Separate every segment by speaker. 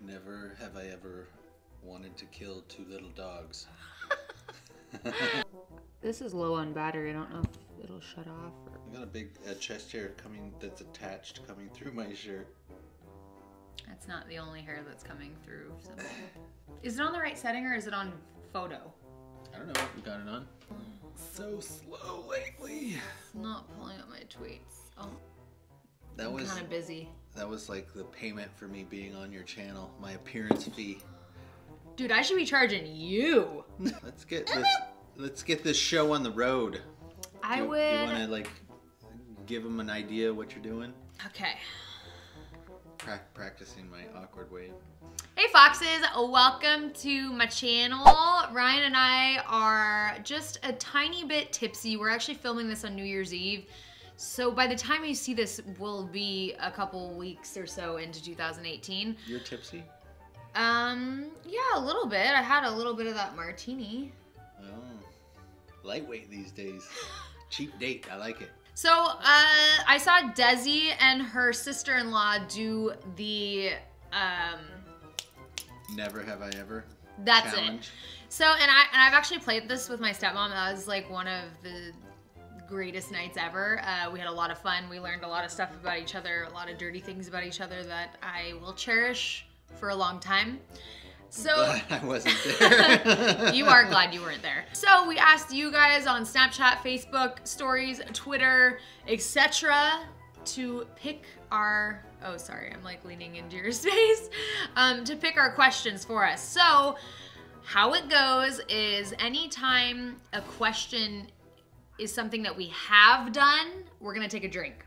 Speaker 1: Never have I ever wanted to kill two little dogs.
Speaker 2: This is low on battery. I don't know if it'll shut off. Or...
Speaker 1: I got a big uh, chest hair coming that's attached coming through my shirt.
Speaker 2: That's not the only hair that's coming through. So. Is it on the right setting or is it on photo?
Speaker 1: I don't know what we got it on. So slow lately.
Speaker 2: It's not pulling up my tweets. Oh,
Speaker 1: That
Speaker 2: I'm
Speaker 1: was
Speaker 2: kind of busy.
Speaker 1: that was like the payment for me being on your channel, my appearance fee.
Speaker 2: Dude, I should be charging you.
Speaker 1: Let's get this let's get this show on the road.
Speaker 2: I
Speaker 1: do,
Speaker 2: would.
Speaker 1: Do you want to like give them an idea what you're doing?
Speaker 2: Okay.
Speaker 1: Pra- practicing my awkward wave.
Speaker 2: Hey Foxes, welcome to my channel. Ryan and I are just a tiny bit tipsy. We're actually filming this on New Year's Eve. So by the time you see this, we'll be a couple weeks or so into 2018.
Speaker 1: You're tipsy?
Speaker 2: Um, yeah, a little bit. I had a little bit of that martini.
Speaker 1: Oh. Lightweight these days. Cheap date. I like it.
Speaker 2: So, uh, I saw Desi and her sister-in-law do the, um,
Speaker 1: Never have I ever.
Speaker 2: That's
Speaker 1: challenge.
Speaker 2: it. So, and I and I've actually played this with my stepmom. That was like one of the greatest nights ever. Uh, we had a lot of fun. We learned a lot of stuff about each other, a lot of dirty things about each other that I will cherish for a long time. So.
Speaker 1: I wasn't there.
Speaker 2: you are glad you weren't there. So we asked you guys on Snapchat, Facebook, stories, Twitter, etc. to pick our oh sorry, I'm like leaning into your space. Um, to pick our questions for us. So how it goes is anytime a question is something that we have done, we're gonna take a drink.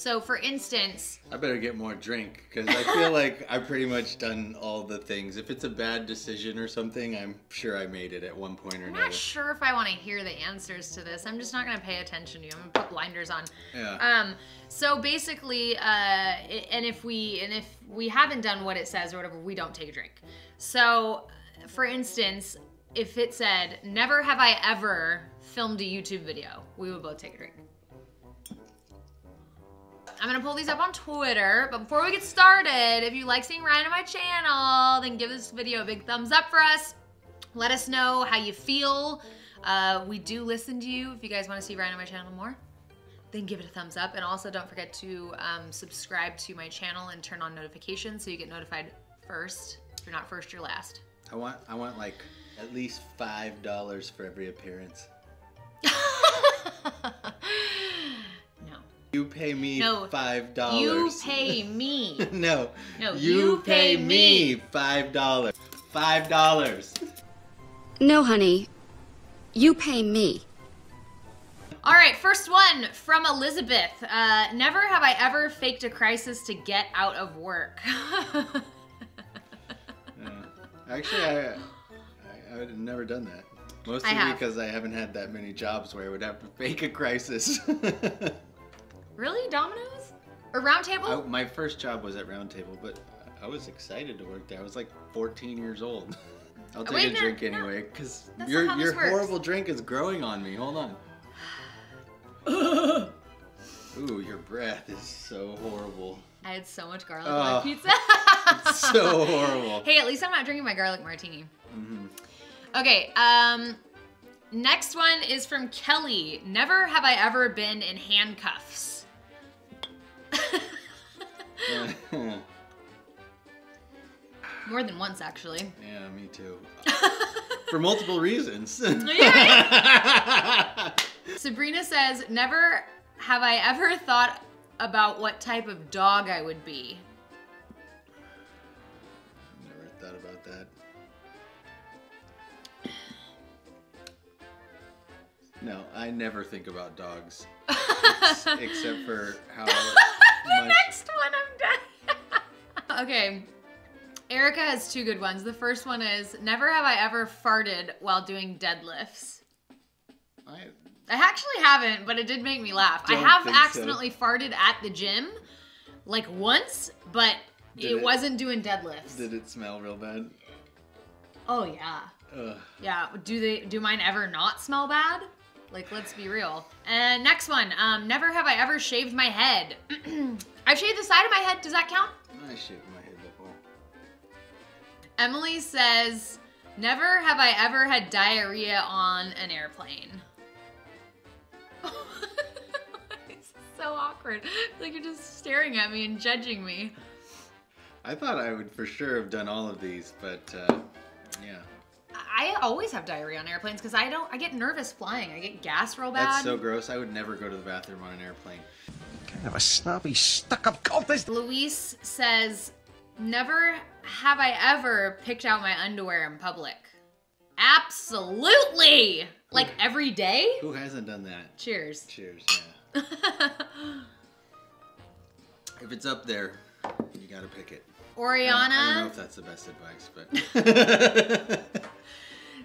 Speaker 2: So for instance,
Speaker 1: I better get more drink because I feel like I've pretty much done all the things. If it's a bad decision or something, I'm sure I made it at one point or
Speaker 2: I'm
Speaker 1: another.
Speaker 2: not sure if I want to hear the answers to this. I'm just not going to pay attention to you. I'm going to put blinders on.
Speaker 1: Yeah.
Speaker 2: Um, so basically, uh, and if we and if we haven't done what it says or whatever, we don't take a drink. So, for instance, if it said "Never have I ever filmed a YouTube video," we would both take a drink. I'm gonna pull these up on Twitter, but before we get started, if you like seeing Ryan on my channel, then give this video a big thumbs up for us. Let us know how you feel. Uh, we do listen to you. If you guys want to see Ryan on my channel more, then give it a thumbs up. And also don't forget to um, subscribe to my channel and turn on notifications so you get notified first. If you're not first, you're last.
Speaker 1: I want I want like at least five dollars for every appearance.
Speaker 2: no.
Speaker 1: You pay me
Speaker 2: No,
Speaker 1: five dollars.
Speaker 2: You pay me.
Speaker 1: no.
Speaker 2: No,
Speaker 1: You,
Speaker 2: you
Speaker 1: pay,
Speaker 2: pay
Speaker 1: me
Speaker 2: me.
Speaker 1: five dollars. Five dollars.
Speaker 3: No, honey. You pay me.
Speaker 2: All right, first one from Elizabeth. Uh, never have I ever faked a crisis to get out of work.
Speaker 1: Yeah. Actually, I, I, I've never done that. Mostly
Speaker 2: I
Speaker 1: because I haven't had that many jobs where I would have to fake a crisis.
Speaker 2: really, Domino's or Roundtable?
Speaker 1: I, my first job was at Roundtable, but I was excited to work there. I was like 14 years old. I'll take
Speaker 2: Wait,
Speaker 1: a drink
Speaker 2: no.
Speaker 1: anyway, because
Speaker 2: That's
Speaker 1: your your
Speaker 2: works.
Speaker 1: horrible drink is growing on me. Hold on. Ooh, your breath is so horrible.
Speaker 2: I had so much garlic on my pizza.
Speaker 1: It's so horrible.
Speaker 2: hey, at least I'm not drinking my garlic martini.
Speaker 1: Mhm.
Speaker 2: Okay, um, next one is from Kelly. Never have I ever been in handcuffs. More than once, actually.
Speaker 1: Yeah, me too. For multiple reasons.
Speaker 2: Sabrina says, Never have I ever thought about what type of dog I would be.
Speaker 1: Never thought about that. No, I never think about dogs. Except for how
Speaker 2: the next one, I'm done. okay. Erica has two good ones. The first one is Never have I ever farted while doing deadlifts.
Speaker 1: I,
Speaker 2: I actually haven't, but it did make me laugh. I have
Speaker 1: think so.
Speaker 2: accidentally farted at the gym, like once, but it,
Speaker 1: it-
Speaker 2: wasn't doing deadlifts.
Speaker 1: did it smell real bad?
Speaker 2: oh yeah,
Speaker 1: Ugh.
Speaker 2: yeah. Do they? Do mine ever not smell bad? Like, let's be real. And next one. Um, never have I ever shaved my head. I've shaved the side of my head. Does that count?
Speaker 1: I shaved my head before.
Speaker 2: Emily says, Never have I ever had diarrhea on an airplane. it's so awkward. Like you're just staring at me and judging me.
Speaker 1: I thought I would for sure have done all of these, but uh, yeah.
Speaker 2: I always have diarrhea on airplanes because I don't. I get nervous flying. I get gas real bad.
Speaker 1: That's so gross. I would never go to the bathroom on an airplane.
Speaker 4: Kind of a snobby, stuck-up cultist.
Speaker 2: Luis says, "Never have I ever picked out my underwear in public." Absolutely. Like every day.
Speaker 1: Who hasn't done that?
Speaker 2: Cheers.
Speaker 1: Cheers. Yeah. if it's up there, you gotta pick it. Oriana. I don't know if that's the best advice, but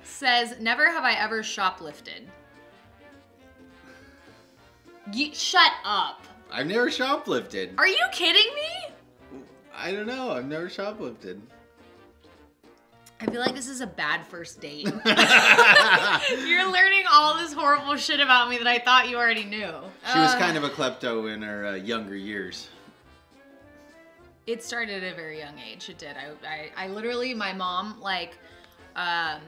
Speaker 2: says, "Never have I ever shoplifted." Shut up.
Speaker 1: I've never shoplifted.
Speaker 2: Are you kidding me?
Speaker 1: I don't know. I've never shoplifted.
Speaker 2: I feel like this is a bad first date. You're learning all this horrible shit about me that I thought you already knew.
Speaker 1: She was
Speaker 2: Uh,
Speaker 1: kind of a klepto in her uh, younger years.
Speaker 2: It started at a very young age. It did. I, I, I literally, my mom, like, um,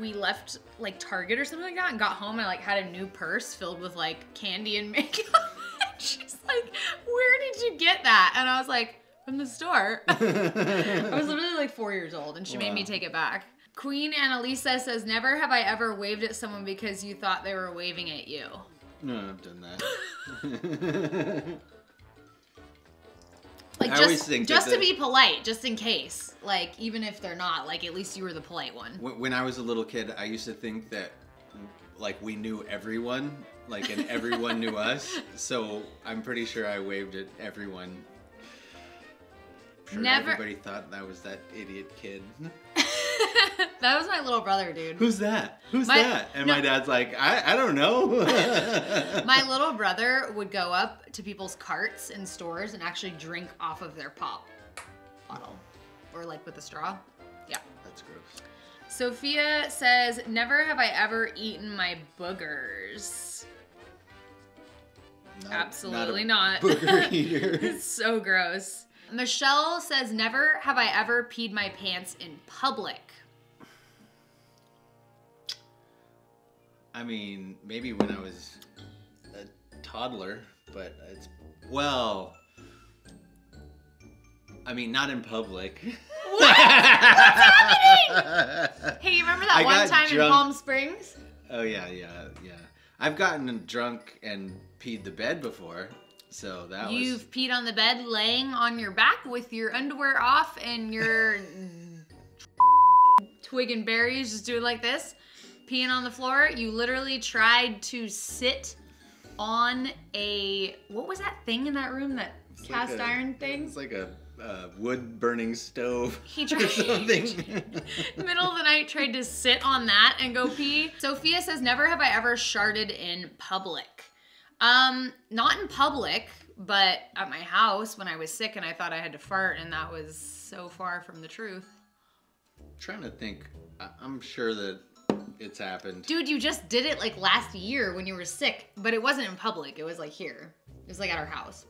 Speaker 2: we left like Target or something like that and got home and I like had a new purse filled with like candy and makeup. and she's like, "Where did you get that?" And I was like, "From the store." I was literally like four years old, and she made me take it back. Queen Annalisa says, "Never have I ever waved at someone because you thought they were waving at you."
Speaker 1: No, I've done that.
Speaker 2: Like
Speaker 1: I
Speaker 2: just,
Speaker 1: always think that
Speaker 2: just to be polite, just in case. Like even if they're not, like at least you were the polite one.
Speaker 1: When when I was a little kid, I used to think that like we knew everyone, like and everyone knew us. So I'm pretty sure I waved at everyone. Sure
Speaker 2: Never-
Speaker 1: everybody thought I was that idiot kid.
Speaker 2: that was my little brother, dude.
Speaker 1: Who's that? Who's
Speaker 2: My-
Speaker 1: that? And
Speaker 2: no.
Speaker 1: my dad's like, I, I don't know.
Speaker 2: My little brother would go up to people's carts in stores and actually drink off of their pop bottle or like with a straw. Yeah.
Speaker 1: That's gross.
Speaker 2: Sophia says, Never have I ever eaten my boogers.
Speaker 1: Not-
Speaker 2: Absolutely
Speaker 1: not.
Speaker 2: not.
Speaker 1: Booger eater.
Speaker 2: it's so gross. Michelle says, Never have I ever peed my pants in public.
Speaker 1: I mean, maybe when I was a toddler, but it's well. I mean, not in public.
Speaker 2: What? Hey, you remember that
Speaker 1: I
Speaker 2: one
Speaker 1: got
Speaker 2: time in
Speaker 1: drunk-
Speaker 2: Palm Springs?
Speaker 1: Oh yeah, yeah, yeah. I've gotten drunk and peed the bed before, so that
Speaker 2: You've peed on the bed laying on your back with your underwear off and your twig and berries just doing like this, peeing on the floor. You literally tried to sit on a what was that thing in that room? That
Speaker 1: was
Speaker 2: cast
Speaker 1: like a-
Speaker 2: iron thing?
Speaker 1: It's like a uh, wood burning stove
Speaker 2: He tried-
Speaker 1: something.
Speaker 2: Middle of the night, tried to sit on that and go pee. Sophia says, "Never have I ever sharted in public. Um, not in public, but at my house when I was sick and I thought I had to fart, and that was so far from the truth.
Speaker 1: trying to think. I'm sure that it's happened.
Speaker 2: Dude, you just did it like last year when you were sick, but it wasn't in public. It was like here. It was like at our house.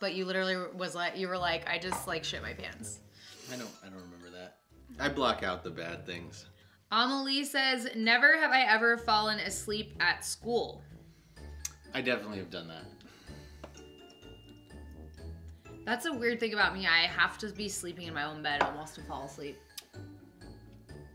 Speaker 2: But you literally was like, you were like, I just like shit my pants.
Speaker 1: I don't. I don't remember that. I block out the bad things.
Speaker 2: Amelie says, "Never have I ever fallen asleep at school."
Speaker 1: I definitely have done that.
Speaker 2: That's a weird thing about me. I have to be sleeping in my own bed almost to fall asleep.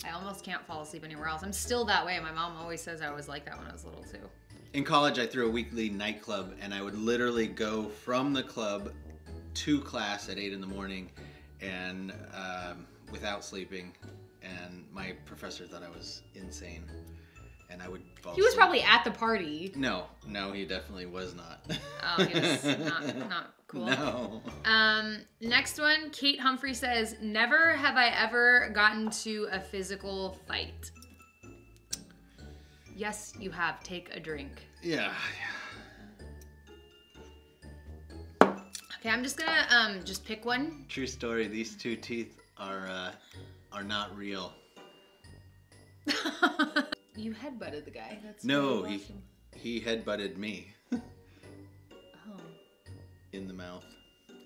Speaker 2: I almost can't fall asleep anywhere else. I'm still that way. My mom always says I was like that when I was little too.
Speaker 1: In college, I threw a weekly nightclub, and I would literally go from the club to class at eight in the morning, and um, without sleeping. And my professor thought I was insane, and I would fall.
Speaker 2: He was
Speaker 1: asleep.
Speaker 2: probably at the party.
Speaker 1: No, no, he definitely was not.
Speaker 2: Oh, he was not, not cool.
Speaker 1: No.
Speaker 2: Um, next one, Kate Humphrey says, "Never have I ever gotten to a physical fight." Yes, you have. Take a drink.
Speaker 1: Yeah.
Speaker 2: Okay, I'm just gonna um just pick one.
Speaker 1: True story. These two teeth are uh, are not real.
Speaker 2: you headbutted the guy. That's
Speaker 1: No,
Speaker 2: really
Speaker 1: he
Speaker 2: awesome.
Speaker 1: he headbutted me
Speaker 2: Oh.
Speaker 1: in the mouth.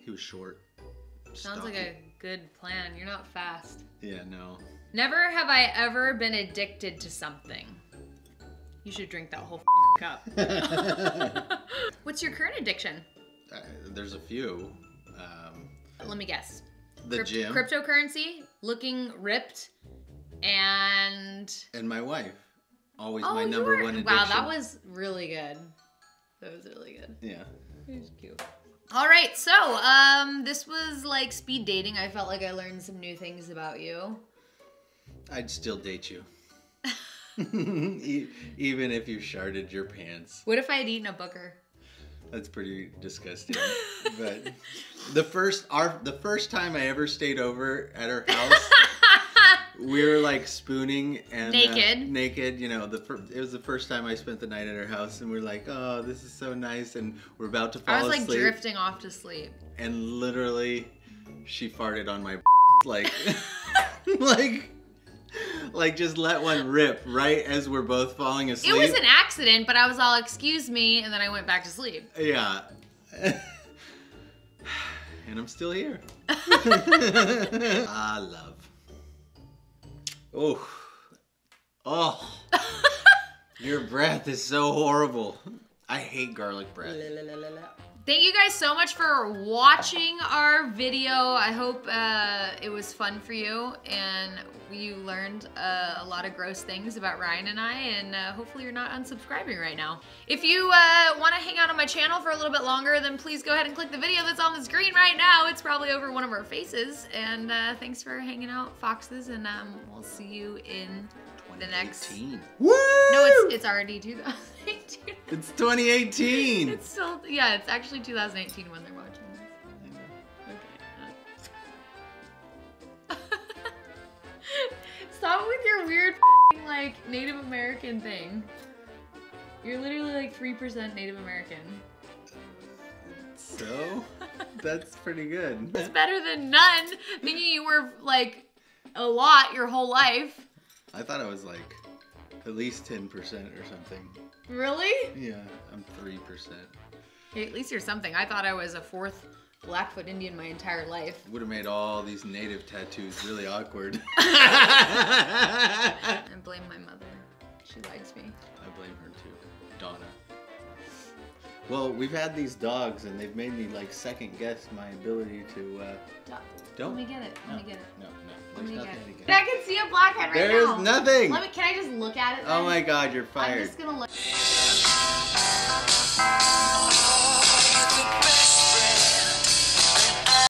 Speaker 1: He was short.
Speaker 2: Sounds like a good plan. You're not fast.
Speaker 1: Yeah, no.
Speaker 2: Never have I ever been addicted to something. You should drink that whole cup. What's your current addiction?
Speaker 1: Uh, there's a few. Um,
Speaker 2: Let me guess.
Speaker 1: the
Speaker 2: Crypt-
Speaker 1: gym
Speaker 2: Cryptocurrency, looking ripped, and
Speaker 1: and my wife. Always
Speaker 2: oh,
Speaker 1: my number
Speaker 2: were-
Speaker 1: one addiction.
Speaker 2: Wow, that was really good. That was really good.
Speaker 1: Yeah.
Speaker 2: It was cute. All right, so um, this was like speed dating. I felt like I learned some new things about you.
Speaker 1: I'd still date you. E- Even if you sharded your pants.
Speaker 2: What if I had eaten a booker?
Speaker 1: That's pretty disgusting. but the first our the first time I ever stayed over at her house, we were like spooning and uh,
Speaker 2: Naked.
Speaker 1: naked. You know, the it was the first time I spent the night at her house, and we're like, oh, this is so nice, and we're about to fall
Speaker 2: I was like
Speaker 1: asleep,
Speaker 2: drifting off to sleep.
Speaker 1: and literally, she farted on my like, like. Like just let one rip right as we're both falling asleep.
Speaker 2: It was an accident, but I was all, excuse me, and then I went back to sleep.
Speaker 1: Yeah. and I'm still here. I love. Oh. Oh. Your breath is so horrible. I hate garlic breath.
Speaker 2: Thank you guys so much for watching our video. I hope uh, it was fun for you and you learned uh, a lot of gross things about Ryan and I, and uh, hopefully you're not unsubscribing right now. If you uh, want to hang out on my channel for a little bit longer, then please go ahead and click the video that's on the screen right now. It's probably over one of our faces. And uh, thanks for hanging out, Foxes, and um, we'll see you in the next.
Speaker 1: 2018. Woo!
Speaker 2: No, it's it's already 2018.
Speaker 1: It's 2018.
Speaker 2: It's still, yeah, it's actually 2018 when they're watching this. Stop with your weird, f***ing, like, Native American thing. You're literally like 3% Native American.
Speaker 1: So, that's pretty good.
Speaker 2: It's better than none, thinking you were, like, a lot your whole life.
Speaker 1: I thought I was like at least 10% or something.
Speaker 2: Really?
Speaker 1: Yeah, I'm 3%.
Speaker 2: Hey, at least you're something. I thought I was a fourth Blackfoot Indian my entire life.
Speaker 1: Would have made all these native tattoos really awkward.
Speaker 2: I blame my mother. She likes me.
Speaker 1: I blame her too. Donna. Well, we've had these dogs and they've made me like second guess my ability to uh don't
Speaker 2: Let me get it. Let me get it.
Speaker 1: No, no. There's
Speaker 2: me
Speaker 1: nothing
Speaker 2: get
Speaker 1: to
Speaker 2: it.
Speaker 1: get.
Speaker 2: I can see a blackhead right
Speaker 1: There is
Speaker 2: now.
Speaker 1: nothing.
Speaker 2: Let me. Can I just look at it?
Speaker 1: Oh my god, you're
Speaker 2: I'm
Speaker 1: fired.
Speaker 2: just gonna look.